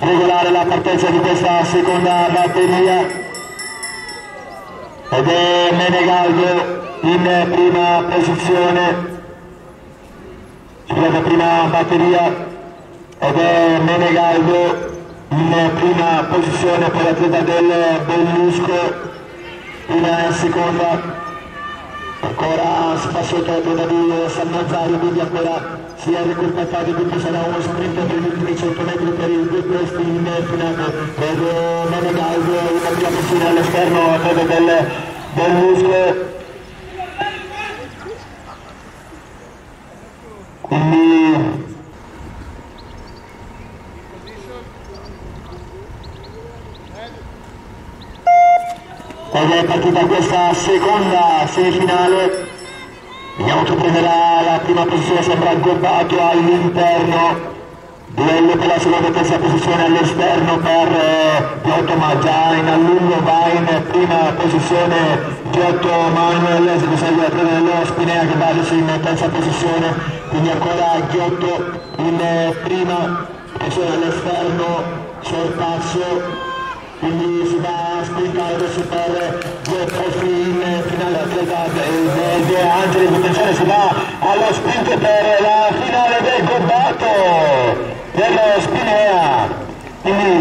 regolare la partenza di questa seconda batteria. Ed è Menegaldo in prima posizione. Scusate prima batteria. Ed è Menegaldo in prima posizione per l'atleta del Bellusco. In seconda ancora fa sotto l'atleta di San Nazzario quindi ancora si è recuperato quindi sarà uno sprint per gli ultimi 100 metri per i due questi in finale ed è Menegaldo prima posizione all'esterno atleta del Bellusco quindi ed è partita questa seconda semifinale. Vediamo chi prenderà la prima posizione sembra Gobbato all'interno duello per la seconda e terza posizione all'esterno per eh, in allungo va in prima posizione Giotto Manuel si consegue la presa dello Spinea che va in terza posizione. Quindi ancora Giotto in prima posizione all'esterno sorpasso quindi si va a sprintare adesso per posti in finale atleta De Angeli attenzione si va allo sprint per la finale del Spinea